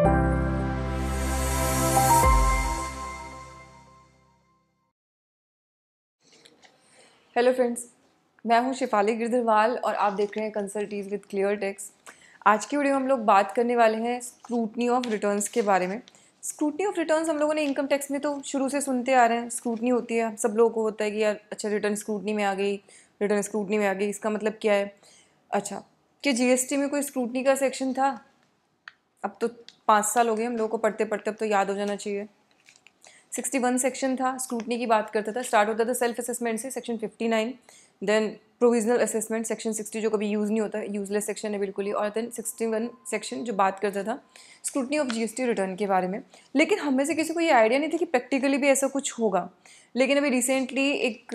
Hello friends मैं हूँ शिफाली गिरधरवाल और आप देख रहे हैं कंसल्टीज विद क्लियर टेक्स आज की वीडियो में हम लोग बात करने वाले हैं स्क्रूटनी ऑफ़ रिटर्न्स के बारे में। स्क्रूटनी ऑफ़ रिटर्न्स हम लोगों ने इनकम टैक्स में तो शुरू से सुनते आ रहे हैं। स्क्रूटनी होती है, सब लोगों को होता है कि यार अच्छा रिटर्न स्क्रूटनी में आ गई रिटर्न स्क्रूटनी में आ गई, इसका मतलब क्या है? अच्छा कि जीएसटी में कोई स्क्रूटनी का सेक्शन था? अब तो पाँच साल हो गए हम लोगों को पढ़ते पढ़ते, अब तो याद हो जाना चाहिए। सिक्सटी वन सेक्शन था स्क्रूटनी की बात करता था। स्टार्ट होता था सेल्फ असेसमेंट से section fifty nine then provisional assessment section sixty जो कभी यूज़ नहीं होता यूजलेस सेक्शन है बिल्कुल ही। और देन सिक्सटी वन सेक्शन जो बात करता था स्क्रूटनी ऑफ़ जीएसटी रिटर्न के बारे में। लेकिन हमें से किसी को ये आइडिया नहीं था कि प्रैक्टिकली भी ऐसा कुछ होगा। लेकिन अभी रिसेंटली एक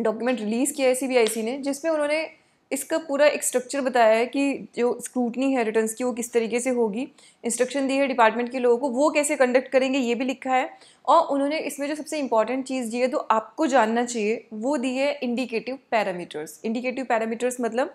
डॉक्यूमेंट रिलीज़ किया है सीबीआईसी ने, जिसमें उन्होंने इसका पूरा एक स्ट्रक्चर बताया है कि जो स्क्रूटनी है रिटर्न्स की वो किस तरीके से होगी इंस्ट्रक्शन दी है डिपार्टमेंट के लोगों को, वो कैसे कंडक्ट करेंगे, ये भी लिखा है और उन्होंने इसमें जो सबसे इंपॉर्टेंट चीज़ दी है तो आपको जानना चाहिए, वो दी है इंडिकेटिव पैरामीटर्स इंडिकेटिव पैरामीटर्स मतलब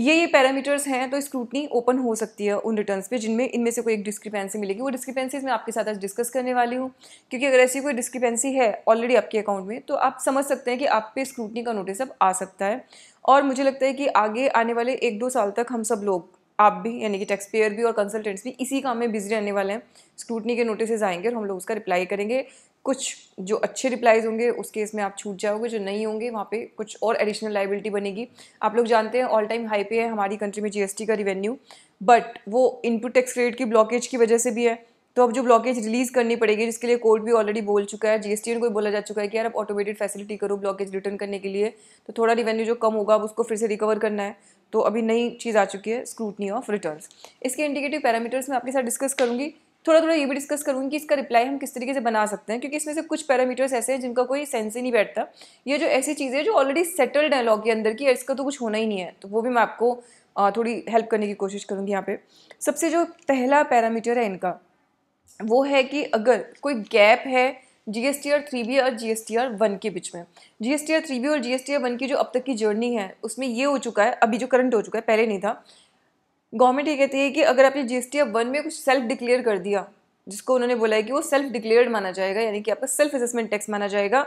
ये ये पैरामीटर्स हैं तो स्क्रूटनी ओपन हो सकती है उन रिटर्न्स पे, जिनमें, इनमें से कोई एक डिस्क्रिपेंसी मिलेगी। वो डिस्क्रिपेंसीज मैं आपके साथ आज डिस्कस करने वाली हूँ, क्योंकि अगर ऐसी कोई डिस्क्रिपेंसी है ऑलरेडी आपके अकाउंट में तो आप समझ सकते हैं कि आप पे स्क्रूटनी का नोटिस अब आ सकता है। और मुझे लगता है कि आगे आने वाले एक दो साल तक हम सब लोग, आप भी, यानी कि टैक्स पेयर भी और कंसल्टेंट्स भी, इसी काम में बिज़ी रहने वाले हैं। स्क्रूटनी के नोटिस आएँगे और हम लोग उसका रिप्लाई करेंगे। कुछ जो अच्छे रिप्लाईज होंगे, उस केस में आप छूट जाओगे, जो नहीं होंगे, वहाँ पे कुछ और एडिशनल लाइबिलिटी बनेगी। आप लोग जानते हैं ऑल टाइम हाई पे है हमारी कंट्री में जीएसटी का रिवेन्यू बट वो इनपुट टैक्स क्रेडिट की ब्लॉकेज की वजह से भी है। तो अब जो ब्लॉकेज रिलीज़ करनी पड़ेगी, जिसके लिए कोर्ट भी ऑलरेडी बोल चुका है जीएसटी को बोला जा चुका है कि यार अब ऑटोमेटेड फैसिलिटी करो ब्लॉकेज रिटर्न करने के लिए तो थोड़ा रिवेन्यू जो कम होगा, अब उसको फिर से रिकवर करना है। तो अभी नई चीज़ आ चुकी है स्क्रूटनी ऑफ़ रिटर्न इसके इंडिकेटिव पैरामीटर्स मैं आपके साथ डिस्कस करूँगी। थोड़ा थोड़ा ये भी डिस्कस करूँगी कि इसका रिप्लाई हम किस तरीके से बना सकते हैं, क्योंकि इसमें से कुछ पैरामीटर्स ऐसे हैं जिनका कोई सेंस ही नहीं बैठता। ये जो ऐसी चीज़ें है जो ऑलरेडी सेटल्ड है लॉ के अंदर की इसका तो कुछ होना ही नहीं है तो वो भी मैं आपको थोड़ी हेल्प करने की कोशिश करूँगी यहाँ पे। सबसे जो पहला पैरामीटर है इनका, वो है कि अगर कोई गैप है G S T R three B और G S T R one के बीच में G S T R three B और G S T R one की जो अब तक की जर्नी है, उसमें ये हो चुका है, अभी जो करंट हो चुका है, पहले नहीं था गवर्नमेंट ये कहती है कि अगर आपने जी एस वन में कुछ सेल्फ डिक्लेयर कर दिया, जिसको उन्होंने बोला है कि वो सेल्फ डिक्लेयर्ड माना जाएगा, यानी कि आपका सेल्फ असेसमेंट टैक्स माना जाएगा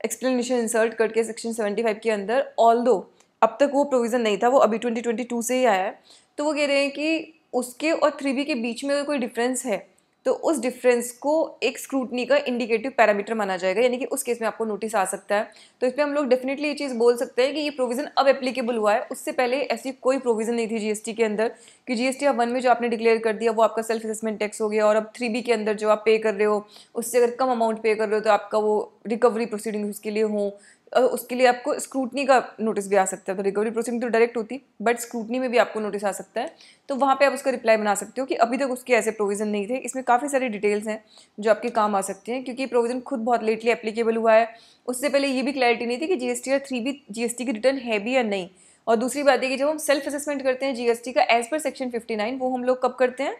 एक्सप्लेनेशन इंसर्ट करके सेक्शन सेवेंटी फाइव के अंदर ऑल दो अब तक वो प्रोविज़न नहीं था, वो अभी ट्वेंटी ट्वेंटी टू से ही आया है तो वो कह रहे हैं कि उसके और थ्री बी के बीच में कोई डिफरेंस है तो उस डिफरेंस को एक स्क्रूटनी का इंडिकेटिव पैरामीटर माना जाएगा, यानी कि उस केस में आपको नोटिस आ सकता है। तो इसमें हम लोग डेफिनेटली ये चीज़ बोल सकते हैं कि ये प्रोविज़न अब एप्लीकेबल हुआ है। उससे पहले ऐसी कोई प्रोविज़न नहीं थी जीएसटी के अंदर कि जीएसटी वन में जो आपने डिक्लेयर कर दिया, वो आपका सेल्फ असेसमेंट टैक्स हो गया और अब थ्री बी के अंदर जो आप पे कर रहे हो, उससे अगर कम अमाउंट पे कर रहे हो तो आपका वो रिकवरी प्रोसीडिंग उसके लिए हो। उसके लिए आपको स्क्रूटनी का नोटिस भी आ सकता है। तो रिकवरी प्रोसीडिंग तो डायरेक्ट होती बट स्क्रूटनी में भी आपको नोटिस आ सकता है। तो वहाँ पे आप उसका रिप्लाई बना सकते हो कि अभी तक उसके ऐसे प्रोविज़न नहीं थे। इसमें काफ़ी सारी डिटेल्स हैं जो आपके काम आ सकते हैं, क्योंकि प्रोविज़न खुद बहुत लेटली एप्लीकेबल हुआ है। उससे पहले ये भी क्लैरिटी नहीं थी कि जी एस थ्री भी जी की रिटर्न है भी या नहीं। और दूसरी बात है कि जब हम सेल्फ असेसमेंट करते हैं जीएसटी का एज पर सेक्शन 59 वो हम लोग कब करते हैं?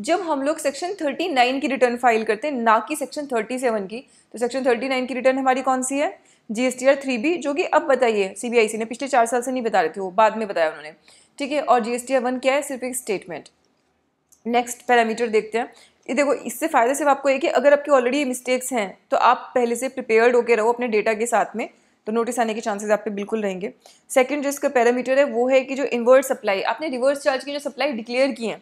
जब हम लोग सेक्शन 39 की रिटर्न फ़ाइल करते हैं, ना कि सेक्शन 37 की। तो सेक्शन 39 की रिटर्न हमारी कौन सी है? G S T R three B जो कि अब बताइए सी बी आई सी ने पिछले चार साल से नहीं बता रहे थे वो बाद में बताया उन्होंने। ठीक है, और G S T R one क्या है? सिर्फ़ एक स्टेटमेंट नेक्स्ट पैरामीटर देखते हैं। ये देखो, इससे फ़ायदा सिर्फ़ आपको ये कि अगर आपके ऑलरेडी मिस्टेक्स हैं तो आप पहले से प्रिपेयर्ड होकर रहो अपने डेटा के साथ में तो नोटिस आने के चांसेस आप पे बिल्कुल रहेंगे। सेकंड जो इसका पैरामीटर है, वो है कि जो इन्वर्स सप्लाई आपने रिवर्स चार्ज की जो सप्लाई डिक्लेयर की है,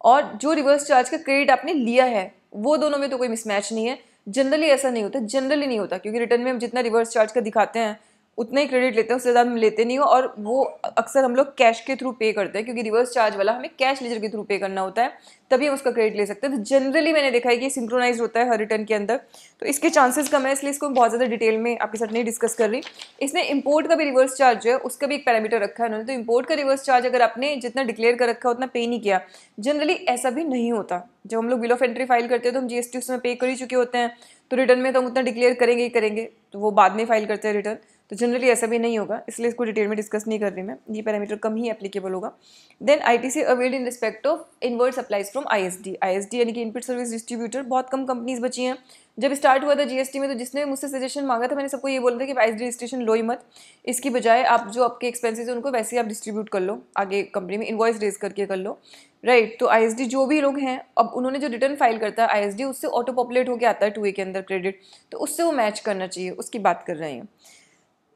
और जो रिवर्स चार्ज का क्रेडिट आपने लिया है, वो दोनों में तो कोई मिसमैच नहीं है। जनरली ऐसा नहीं होता जनरली नहीं होता, क्योंकि रिटर्न में हम जितना रिवर्स चार्ज का दिखाते हैं उतना ही क्रेडिट लेते हैं, उससे ज़्यादा हम लेते नहीं हो और वो अक्सर हम लोग कैश के थ्रू पे करते हैं क्योंकि रिवर्स चार्ज वाला हमें कैश लेजर के थ्रू पे करना होता है, तभी हम उसका क्रेडिट ले सकते हैं। तो जनरली मैंने देखा है कि सिंक्रोनाइज होता है हर रिटर्न के अंदर। तो इसके चांसेस कम है, इसलिए इसको बहुत ज़्यादा डिटेल में आपके साथ नहीं डिस्कस कर रही। इसने इम्पोर्ट का भी रिवर्स चार्ज है, उसका भी एक पैरामीटर रखा है उन्होंने। तो इम्पोर्ट का रिवर्स चार्ज अगर आपने जितना डिक्लेयर कर रखा उतना पे नहीं किया। जनरली ऐसा भी नहीं होता। जब हम लोग बिल ऑफ़ एंट्री फ़ाइल करते हैं तो हम जीएसटी उसमें पे कर ही चुके होते हैं। तो रिटर्न में तो हम उतना डिक्लेयर करेंगे ही करेंगे। तो वो बाद में फ़ाइल करते हैं रिटर्न तो जनरली ऐसा भी नहीं होगा इसलिए इसको डिटेल में डिस्कस नहीं कर रही मैं। ये पैरामीटर कम ही एप्लीकेबल होगा। Then I T C availed in respect of inward supplies from I S D I S D यानी कि इनपुट सर्विस डिस्ट्रीब्यूटर बहुत कम कंपनीज़ बची हैं। जब स्टार्ट हुआ था जीएसटी में तो जिसने मुझसे सजेशन मांगा था मैंने सबको ये बोला था कि प्राइस रजिस्ट्रेशन लो ही मत। इसकी बजाय आप जो आपके एक्सपेंसेस हैं उनको वैसे ही आप डिस्ट्रीब्यूट कर लो। आगे कंपनी में इन्वॉइस रेज करके कर लो। राइट right, तो आईएसडी जो भी लोग हैं अब उन्होंने जो रिटर्न फ़ाइल करता है आईएसडी उससे ऑटो पॉपुलेट होकर आता है टू के अंदर क्रेडिट तो उससे वो मैच करना चाहिए उसकी बात कर रहे हैं।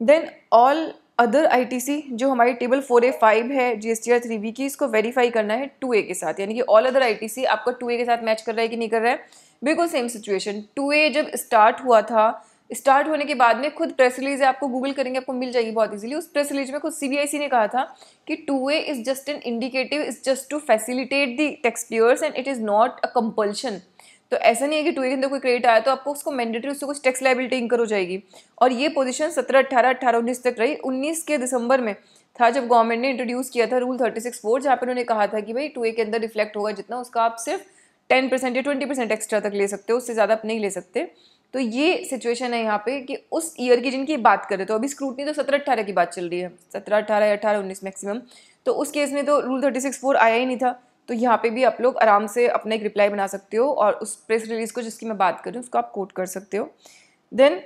देन ऑल अदर आईटीसी जो हमारी टेबल फोर ए फाइव है G S T R three B की, इसको वेरीफाई करना है टू ए के साथ। यानी कि ऑल अदर आईटीसी आपका टू ए के साथ मैच कर रहा है कि नहीं कर रहा है? बिल्कुल सेम सिचुएशन टू ए जब स्टार्ट हुआ था स्टार्ट होने के बाद में खुद प्रेस रिलीज़ है, आपको गूगल करेंगे, आपको मिल जाएगी बहुत इजीली उस प्रेस रिलीज़ में खुद सीबीआईसी ने कहा था कि two A is just an indicative is just to facilitate the tax payers and it is not a compulsion तो ऐसा नहीं है कि टू ए के अंदर कोई क्रेडिट आया तो आपको उसको मैंडेटरी उससे कुछ टैक्स लाइबिलिटी इंकर हो जाएगी। और ये पोजीशन सत्रह अट्ठारह अट्ठारह उन्नीस तक रही। उन्नीस के दिसंबर में था जब गवर्नमेंट ने इंट्रोड्यूस किया था रूल थर्टी सिक्स फोर जहाँ पर उन्होंने कहा था कि भाई टू ए के अंदर रिफ्लेक्ट होगा जितना, उसका आप सिर्फ़ टेन परसेंट या ट्वेंटी परसेंट एक्स्ट्रा तक ले सकते हो, उससे ज़्यादा आप नहीं ले सकते। तो ये सिचुएशन है यहाँ पे कि उस ईयर की जिनकी बात करें तो अभी स्क्रूटनी तो सत्रह अट्ठारह की बात चल रही है। सत्रह अट्ठारह या अठारह, उन्नीस मैक्सिमम तो उस केस में तो रूल थर्टी सिक्स फोर आया ही नहीं था। तो यहाँ पे भी आप लोग आराम से अपना एक रिप्लाई बना सकते हो और उस प्रेस रिलीज़ को जिसकी मैं बात कर रही हूँ, उसको आप कोट कर सकते हो। Then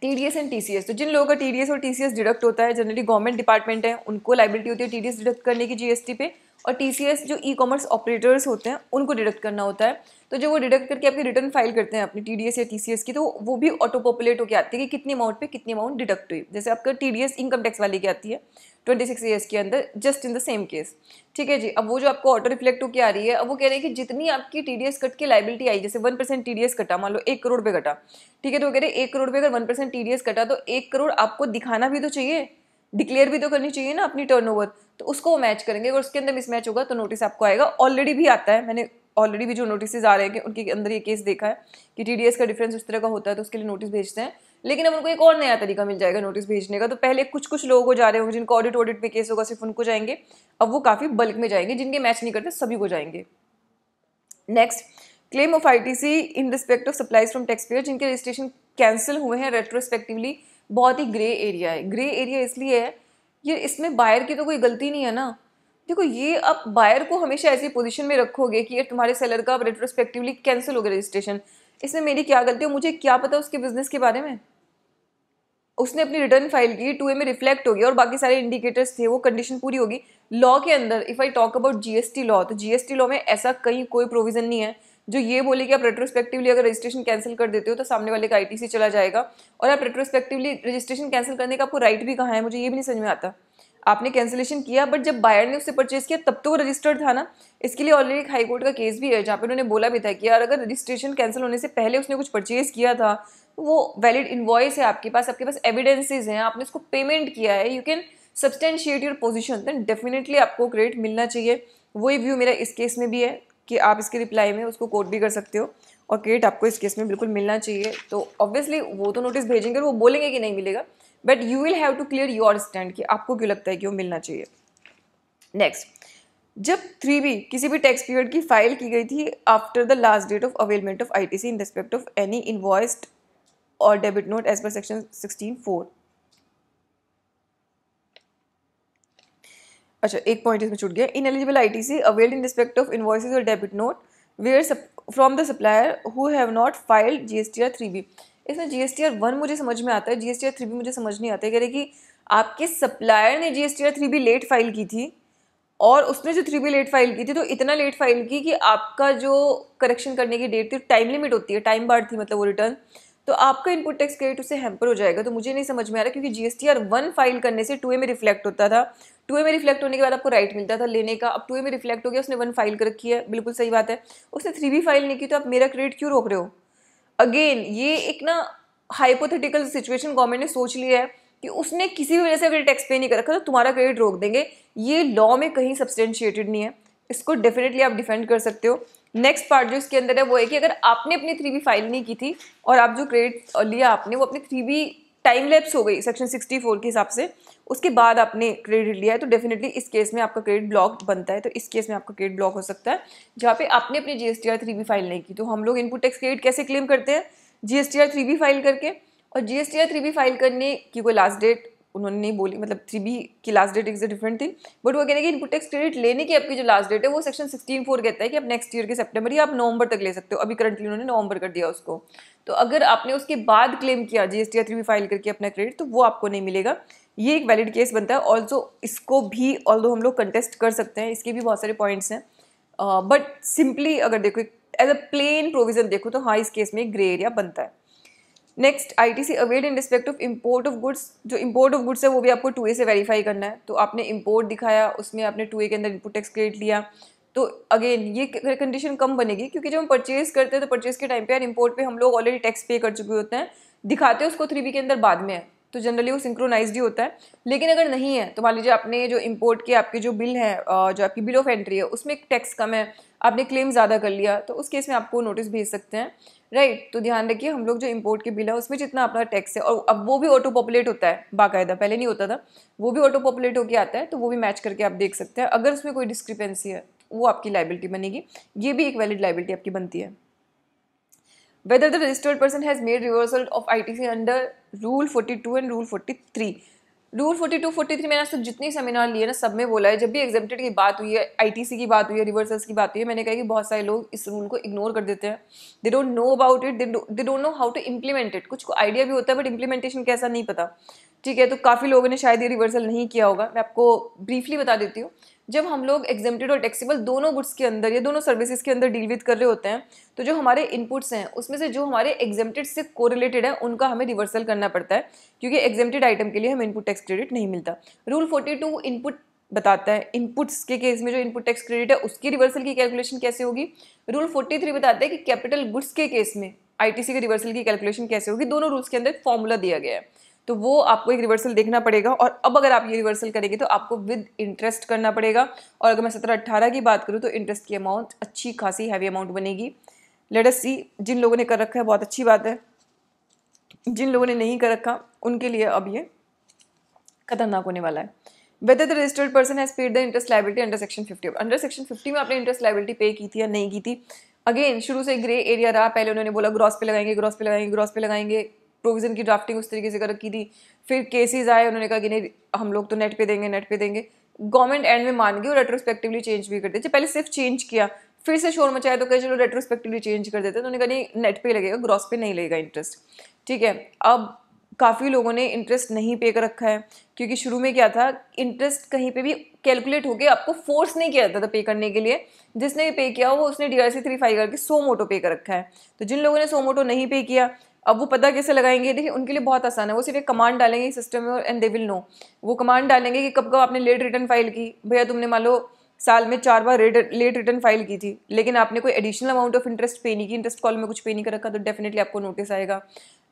T D S and T C S तो जिन लोगों का टी डी एस और टी सी एस डिडक्ट होता है जनरली गवर्नमेंट डिपार्टमेंट है, उनको लाइबिलिटी होती है टी डी एस डिडक्ट करने की जी एस टी पे। और टीसीएस जो ई कॉमर्स ऑपरेटर्स होते हैं, उनको डिडक्ट करना होता है। तो जो वो डिडक्ट करके आपकी रिटर्न फ़ाइल करते हैं अपनी टीडीएस या टीसीएस की तो वो भी ऑटो पॉपुलेट होकर आती है कि कितनी अमाउंट पे कितनी अमाउंट डिडक्ट हुई। जैसे आपका टीडीएस इनकम टैक्स वाली की आती है ट्वेंटी सिक्स ईयर्स के अंदर just in the same case ठीक है जी? अब वो जो आपको ऑटो रिफ्लेक्ट होकर आ रही है, अब वो कह रहे हैं कि जितनी आपकी टीडीएस कट की लाइबिलिटी आई, जैसे वन परसेंट टी कटा, मान लो एक करोड़ रुपये कटा। ठीक है तो वो कह रहे हैं, एक करोड़ रुपये अगर वन परसेंट टी कटा तो एक करोड़ आपको दिखाना भी तो चाहिए। डिक्लेयर भी तो करनी चाहिए ना अपनी टर्नओवर तो उसको वो मैच करेंगे। अगर उसके अंदर मिसमैच होगा तो नोटिस आपको आएगा। ऑलरेडी भी आता है। मैंने ऑलरेडी भी जो नोटिस आ रहे हैं कि उनके अंदर ये केस देखा है कि टीडीएस का डिफरेंस उस तरह का होता है तो उसके लिए नोटिस भेजते हैं। लेकिन अब उनको एक और नया तरीका मिल जाएगा नोटिस भेजने का। तो पहले कुछ कुछ लोगों को जा रहे होंगे, जिनको ऑडिट ऑडिट पे केस होगा, सिर्फ़ उनको जाएँगे। अब वो काफ़ी बल्क में जाएँगे, जिनके मैच नहीं करते, सभी को जाएँगे। Next claim of ITC in respect of supplies from tax payer जिनके रजिस्ट्रेशन कैंसिल हुए हैं रेट्रोस्पेक्टिवली बहुत ही ग्रे एरिया है। ग्रे एरिया इसलिए है ये इसमें बायर की तो कोई गलती नहीं है ना। देखो, ये आप बायर को हमेशा ऐसी पोजीशन में रखोगे कि यार तुम्हारे सेलर का रेट्रोस्पेक्टिवली कैंसिल हो गया रजिस्ट्रेशन इसमें मेरी क्या गलती है? मुझे क्या पता उसके बिज़नेस के बारे में? उसने अपनी रिटर्न फ़ाइल की टू ए में रिफ्लेक्ट होगी और बाकी सारे इंडिकेटर्स थे, वो कंडीशन पूरी होगी। लॉ के अंदर if I talk about GST law तो जीएसटी लॉ में ऐसा कहीं कोई प्रोविज़न नहीं है। जो ये बोले कि आप रेट्रोस्पेक्टिवली अगर रजिस्ट्रेशन कैंसिल कर देते हो तो सामने वाले का आईटीसी चला जाएगा। और आप रेट्रोस्पेक्टिवली रजिस्ट्रेशन कैंसिल करने का आपको राइट भी कहाँ है, मुझे ये भी नहीं समझ में आता। आपने कैंसिलेशन किया बट जब बायर ने उससे परचेज किया, तब तो वो रजिस्टर्ड था ना। इसके लिए ऑलरेडी एक हाई कोर्ट का केस भी है, जहाँ पे उन्होंने बोला भी था कि यार, अगर रजिस्ट्रेशन कैंसिल होने से पहले उसने कुछ परचेज किया था तो वो वैलिड इन्वॉइस है आपके पास आपके पास एविडेंसेज हैं, आपने उसको पेमेंट किया है you can substantiate your position then definitely आपको क्रेडिट मिलना चाहिए। वही व्यू मेरा इस केस में भी है। कि आप इसके रिप्लाई में उसको कोट भी कर सकते हो। और क्रेडिट आपको इस केस में बिल्कुल मिलना चाहिए। तो ऑब्वियसली वो तो नोटिस भेजेंगे और वो बोलेंगे कि नहीं मिलेगा। But you will have to clear your stand कि आपको क्यों लगता है कि वो मिलना चाहिए। नेक्स्ट जब थ्री बी किसी भी टैक्स पीरियड की फ़ाइल की गई थी after the last date of availment of I T C in respect of any invoiced और debit note as per section sixteen four अच्छा एक पॉइंट इसमें छूट गया। In eligible I T C availed in respect of invoice और debit note where from the supplier who have not filed G S T R three B इसमें G S T R one मुझे समझ में आता है G S T R three B मुझे समझ नहीं आता है। कह रहे कि आपके सप्लायर ने G S T R three B late file की थी और उसने जो थ्री बी लेट फ़ाइल की थी तो इतना लेट फ़ाइल की कि आपका जो करेक्शन करने की डेट थी टाइम लिमिट होती है टाइम बार थी मतलब वो रिटर्न तो आपका इनपुट टैक्स क्रेडिट उससे हैम्पर हो जाएगा। तो मुझे नहीं समझ में आ रहा क्योंकि जी एस वन फ़ाइल करने से टू ए में रिफ्लेक्ट होता था। टू ए में रिफ्लेक्ट होने के बाद आपको राइट मिलता था लेने का। अब टू ए में रिफ्लेक्ट हो गया, उसने वन फ़ाइल कर रखी है। बिल्कुल सही बात है। उसने थ्री बी फ़ाइल नहीं की तो आप मेरा क्रेडिट क्यों रोक रहे हो? अगेन ये एक ना हाइपोथेटिकल सिचुएशन गवर्नमेंट ने सोच लिया है कि उसने किसी भी वजह से अगर टैक्स पे नहीं कर रखा तो तुम्हारा क्रेडिट रोक देंगे। ये लॉ में कहीं सब्सटेंशिएटेड नहीं है। इसको डेफिनेटली आप डिफेंड कर सकते हो। नेक्स्ट पार्ट जो इसके अंदर है, वो है कि अगर आपने अपनी थ्री बी फ़ाइल नहीं की थी और आप जो क्रेडिट लिया आपने, वो अपनी थ्री बी टाइम लैप्स हो गई सेक्शन सिक्सटी फोर के हिसाब से, उसके बाद आपने क्रेडिट लिया है तो डेफिनेटली इस केस में आपका क्रेडिट ब्लॉक बनता है। तो इस केस में आपका क्रेडिट ब्लॉक हो सकता है, जहाँ पे आपने अपनी G S T R three B file नहीं की। तो हम लोग इनपुट टैक्स क्रेडिट कैसे क्लेम करते हैं? G S T R three B file करके, और G S T R three B file करने की कोई लास्ट डेट उन्होंने नहीं बोली मतलब थ्री बी की last date is a different thing but वो कहने की इनपुट टैक्स क्रेडिट लेने की आपकी जो लास्ट डेट है वो सेक्शन सिक्सटीन फोर कहता है कि आप नेक्स्ट ईयर के सेप्टेम्बर या आप नवंबर तक ले सकते हो। अभी करंटली उन्होंने नवंबर कर दिया उसको। तो अगर आपने उसके बाद क्लेम किया G S T three B file करके अपना क्रेडिट तो वो आपको नहीं मिलेगा। ये एक वैलिड केस बनता है। ऑल्सो इसको भी ऑल हम लोग कंटेस्ट कर सकते हैं इसके भी बहुत सारे पॉइंट्स हैं। बट uh, सिंपली अगर देखो एज अ प्लेन प्रोविज़न देखो तो हाँ इस केस में ग्रे एरिया बनता है। Next I T C availed in respect of import of goods जो इम्पोर्ट ऑफ़ गुड्स है, वो भी आपको टू ए से वेरीफाई करना है। तो आपने इम्पोर्ट दिखाया, उसमें आपने टू ए के अंदर इनपुट टैक्स क्रिएट लिया। तो अगेन ये कंडीशन कम बनेगी, क्योंकि जब हम परचेज करते हैं तो परचेज के टाइम पे यार इम्पोर्ट पे हम लोग ऑलरेडी टैक्स पे कर चुके होते हैं। दिखाते हैं उसको थ्री बी के अंदर बाद में। है तो जनरली वो सिंक्रोनाइज ही होता है। लेकिन अगर नहीं है तो मान लीजिए आपने जो इम्पोर्ट के आपके जो बिल है जो आपकी बिल ऑफ़ एंट्री है, उसमें टैक्स कम है। आपने क्लेम ज़्यादा कर लिया तो उस केस में आपको नोटिस भेज सकते हैं। राइट right, तो ध्यान रखिए हम लोग जो इम्पोर्ट के बिल है उसमें जितना अपना टैक्स है और अब वो भी ऑटो पॉपुलेट होता है बाकायदा। पहले नहीं होता था। वो भी ऑटो पॉपुलेट होकर आता है तो वो भी मैच करके आप देख सकते हैं। अगर उसमें कोई डिस्क्रिपेंसी है वो आपकी लाइबिलिटी बनेगी। ये भी एक वैलिड लाइबिलिटी आपकी बनती है। Whether the registered person has made reversal of ITC under rule 42 and rule 43 rule 42 43 मैंने आज तक जितनी सेमिनार लिए ना, सब में बोला है। जब भी एग्जेप्टेड की बात हुई है आईटीसी की बात हुई है रिवर्सल्स की बात हुई है, मैंने कहा कि बहुत सारे लोग इस रूल को इग्नोर कर देते हैं। They don't know about it they don't know how to implement it कुछ को आइडिया भी होता है बट इम्प्लीमेंटेशन कैसा नहीं पता। ठीक है तो काफ़ी लोगों ने शायद ये रिवर्सल नहीं किया होगा। मैं आपको ब्रीफली बता देती हूँ। जब हम लोग एग्जेप्टेड और टैक्सीबल दोनों गुड्स के अंदर या दोनों सर्विसेज़ के अंदर डील विद कर रहे होते हैं तो जो हमारे इनपुट्स हैं, उसमें से जो हमारे एग्जेप्टेड से कोरिलेटेड है, उनका हमें रिवर्सल करना पड़ता है, क्योंकि एग्जेप्टेड आइटम के लिए हमें इनपुट टैक्स क्रेडिट नहीं मिलता। रूल फोर्टी टू इनपुट बताता है इनपुट्स के केस में जो इनपुट टैक्स क्रेडिट है, उसकी रिवर्सल की कैलकुलेशन कैसे होगी? रूल फोर्टी थ्री बताता है कि कैपिटल गुड्स के केस में आईटीसी के रिवर्सल की कैलकुलेशन कैसे होगी? दोनों रूल्स के अंदर एक फॉर्मूला दिया गया है। तो वो आपको एक रिवर्सल देखना पड़ेगा और अब अगर आप ये रिवर्सल करेंगे तो आपको विद इंटरेस्ट करना पड़ेगा। और अगर मैं सत्रह अट्ठारह की बात करूँ तो इंटरेस्ट की अमाउंट अच्छी खासी हैवी अमाउंट बनेगी। लेट अस सी जिन लोगों ने कर रखा है, बहुत अच्छी बात है। जिन लोगों ने नहीं कर रखा, उनके लिए अब ये खतरनाक होने वाला है। Whether the registered person has paid the interest liability under section fifty under section fifty में आपने इंटरेस्ट लाइबिलिटी पे की थी या नहीं की थी? अगेन शुरू से ग्रे एरिया रहा। पहले उन्होंने बोला ग्रॉस पे लगाएँगे ग्रॉस पे लगाएँगे ग्रॉस पे लगाएँगे। प्रोविज़न की ड्राफ्टिंग उस तरीके से कर रखी थी। फिर केसेस आए, उन्होंने कहा कि नहीं, हम लोग तो नेट पे देंगे नेट पे देंगे। गवर्नमेंट एंड में मान गई और रेट्रोस्पेक्टिवली चेंज भी कर देते। पहले सिर्फ़ चेंज किया, फिर से शोर मचाया तो कहे, चलो रेट्रोस्पेक्टिवली चेंज कर देते तो उन्होंने कहा, नहीं नेट पे लगेगा ग्रॉस पे नहीं लगेगा इंटरेस्ट ठीक है, अब काफ़ी लोगों ने इंटरेस्ट नहीं पे कर रखा है, क्योंकि शुरू में क्या था इंटरेस्ट कहीं पे भी कैलकुलेट होके आपको फोर्स नहीं किया जाता था पे करने के लिए। जिसने पे किया वो उसने D R C three five करके सो मोटो पे कर रखा है। तो जिन लोगों ने सो मोटो नहीं पे किया अब वो पता कैसे लगाएँगे? देखिए, उनके लिए बहुत आसान है। वो सिर्फ़ एक कमांड डालेंगे सिस्टम में एंड दे विल नो वो कमांड डालेंगे कि कब कब आपने लेट रिटर्न फ़ाइल की। भैया, तुमने मान लो साल में चार बार लेट रिटर्न फ़ाइल की थी, लेकिन आपने कोई एडिशनल अमाउंट ऑफ़ इंटरेस्ट पे नहीं की इंटरेस्ट कॉल में कुछ पे नहीं कर रखा तो डेफिनेटली आपको नोटिस आएगा।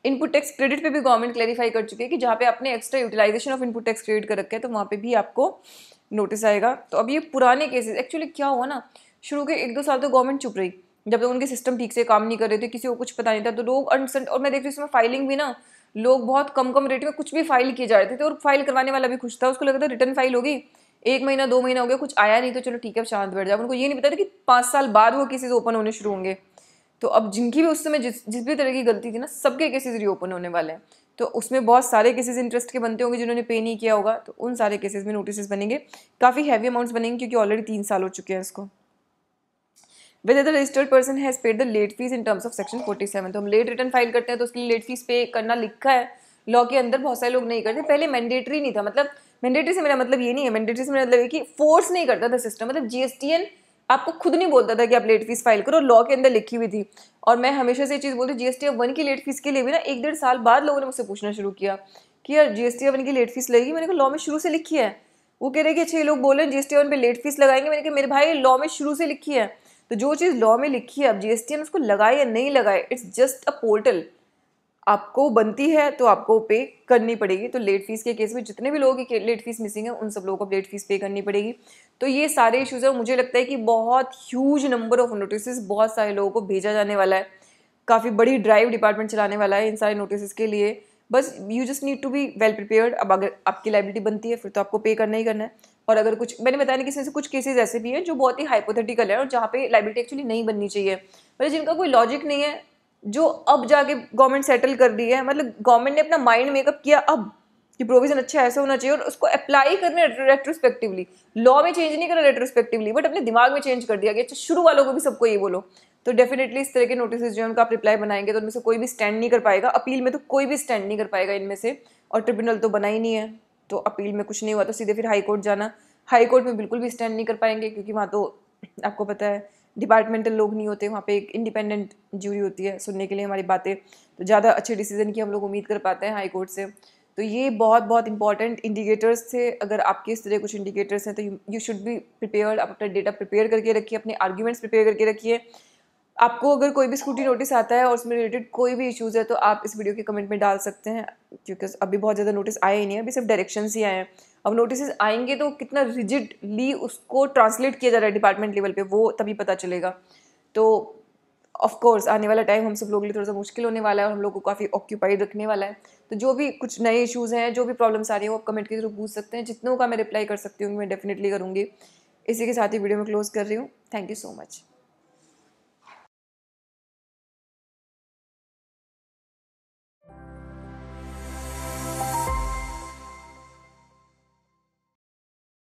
इनपुट टैक्स क्रेडिट पे भी गवर्नमेंट क्लैरिफाई कर चुकी है कि जहाँ पे आपने extra utilisation of input tax credit कर रखा है तो वहाँ पे भी आपको नोटिस आएगा। तो अब ये पुराने केसेस एक्चुअली क्या हुआ ना? शुरू के एक दो साल तो गवर्नमेंट चुप रही। जब तक तो उनके सिस्टम ठीक से काम नहीं कर रहे थे, किसी को कुछ पता नहीं था तो लोग अनसेंट और मैं देख रही हूँ इसमें फाइलिंग भी ना, लोग बहुत कम कम रेट में कुछ भी फ़ाइल किए जा रहे थे और फ़ाइल करवाने वाला भी खुश था। उसको लगता था रिटर्न फ़ाइल होगी, एक महीना, दो महीना हो गया, कुछ आया नहीं तो चलो ठीक है, अब शांत बैठ जाओ। उनको ये नहीं पता था कि पाँच साल बाद वो केसेज ओपन होने शुरू होंगे। तो अब जिनकी भी उस समय जिस जिस भी तरह की गलती थी ना, सबके केसेज रीओपन होने वाले हैं। तो उसमें बहुत सारे केसेस इंटरेस्ट के बनते होंगे, जिन्होंने पे नहीं किया होगा तो उन सारे केसेस में नोटिस बनेंगे। काफ़ी हैवी अमाउंट्स बनेंगे, क्योंकि ऑलरेडी तीन साल हो चुके हैं इसको। Whether the registered person has paid the late fees in terms of section 47 तो हम लेट रिटर्न फ़ाइल करते हैं तो उसके लिए लेट फ़ीस पे करना लिखा है। लॉ के अंदर बहुत सारे लोग नहीं करते। पहले मैंडेटरी नहीं था। मतलब मैंडेटरी से मेरा मतलब ये नहीं है। मैंडेटरी से मेरा मतलब है कि फोर्स नहीं करता था सिस्टम मतलब जीएसटीएन आपको खुद नहीं बोलता था कि आप लेट फ़ीस फ़ाइल करो। लॉ के अंदर लिखी हुई थी। और मैं हमेशा से ये चीज़ बोलती जीएसटी वन की लेट फ़ीस के लिए भी ना एक डेढ़ साल बाद लोगों ने मुझसे पूछना शुरू किया कि यार जीएसटी वन की लेट फ़ीस लगेगी? मैंने कहा लॉ में शुरू से लिखी है। वो कह रहे कि, अच्छे लोग बोले जीएसटी वन पे लेट फ़ीस लगाएँगे? मैंने कहा, मेरे भाई लॉ में शुरू से लिखी है। तो जो चीज़ लॉ में लिखी है, अब जीएसटी उसको लगाए या नहीं लगाए इट्स जस्ट अ पोर्टल आपको बनती है तो आपको पे करनी पड़ेगी। तो लेट फ़ीस के केस में जितने भी लोगों की लेट फ़ीस मिसिंग है, उन सब लोगों को लेट फ़ीस पे करनी पड़ेगी। तो ये सारे इश्यूज़ हैं मुझे लगता है कि बहुत ह्यूज नंबर ऑफ़ नोटिस बहुत सारे लोगों को भेजा जाने वाला है। काफ़ी बड़ी ड्राइव डिपार्टमेंट चलाने वाला है इन सारे नोटिस के लिए। बस you just need to be well prepared अब अगर आपकी लाइबिलिटी बनती है, फिर तो आपको पे करना ही करना है। और अगर कुछ, मैंने बताया ना कि इसमें से कुछ केसेस ऐसे भी हैं जो बहुत ही हाइपोथेटिकल है और जहाँ पे लाइबिलिटी एक्चुअली नहीं बननी चाहिए। मतलब जिनका कोई लॉजिक नहीं है, जो अब जाके गवर्नमेंट सेटल कर दी है मतलब गवर्नमेंट ने अपना माइंड मेकअप किया अब कि प्रोविज़न अच्छा ऐसा होना चाहिए और उसको अप्लाई करने रेट्रोस्पेक्टिवली लॉ में चेंज नहीं करा रेट्रोस्पेक्टिवली बट अपने दिमाग में चेंज कर दिया कि अच्छा शुरू वालों को भी सबको ये बोलो। तो डेफिनेटली इस तरह के नोटिस जो है, उनका आप रिप्लाई बनाएँगे तो उनमें से कोई भी स्टैंड नहीं कर पाएगा। अपील में तो कोई भी स्टैंड नहीं कर पाएगा इनमें से और ट्रिब्यूनल तो बना ही नहीं है। तो अपील में कुछ नहीं हुआ तो सीधे फिर हाई कोर्ट जाना। हाई कोर्ट में बिल्कुल भी स्टैंड नहीं कर पाएँगे क्योंकि वहाँ तो आपको पता है डिपार्टमेंटल लोग नहीं होते, वहाँ पे एक इंडिपेंडेंट ज्यूरी होती है सुनने के लिए हमारी बातें। तो ज़्यादा अच्छे डिसीज़न की हम लोग उम्मीद कर पाते हैं हाई कोर्ट से। तो ये बहुत बहुत इंपॉर्टेंट इंडिकेटर्स थे। अगर आपके इस तरह कुछ इंडिकेटर्स हैं तो यू शुड बी प्रिपेयर्ड आप अपना डेटा प्रिपेयर करके रखिए, अपने आर्ग्यूमेंट्स प्रिपेयर करके रखिए। आपको अगर कोई भी स्कूटी नोटिस आता है और उसमें रिलेटेड कोई भी इश्यूज़ है तो आप इस वीडियो के कमेंट में डाल सकते हैं, क्योंकि अभी बहुत ज़्यादा नोटिस आए ही नहीं है, अभी सिर्फ़ डायरेक्शन ही आए हैं। अब नोटिस आएँगे तो कितना रिजिडली उसको ट्रांसलेट किया जा रहा है डिपार्टमेंट लेवल पे, वो तभी पता चलेगा। तो ऑफ़ कोर्स आने वाला टाइम हम सब लोगों के लिए थोड़ा सा मुश्किल होने वाला है और हम लोग को काफ़ी ऑक्यूपाइड रखने वाला है। तो जो भी कुछ नए इश्यूज़ हैं, जो भी प्रॉब्लम्स आ रही हैं, वो आप कमेंट के थ्रू पूछ सकते हैं। जितनों का मैं रिप्लाई कर सकती हूँ मैं डेफिनेटली करूँगी। इसी के साथ ही वीडियो में क्लोज कर रही हूँ। Thank you so much